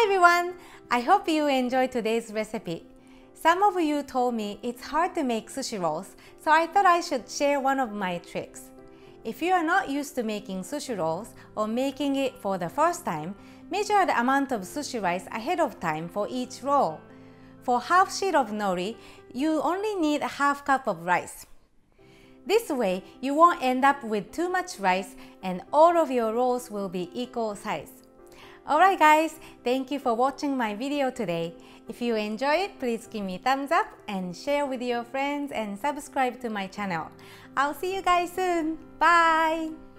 Hi everyone! I hope you enjoyed today's recipe. Some of you told me it's hard to make sushi rolls, so I thought I should share one of my tricks. If you are not used to making sushi rolls or making it for the first time, measure the amount of sushi rice ahead of time for each roll. For half sheet of nori, you only need a half cup of rice. This way, you won't end up with too much rice and all of your rolls will be equal size. Alright guys, thank you for watching my video today. If you enjoy it, please give me thumbs up and share with your friends and subscribe to my channel. I'll see you guys soon. Bye!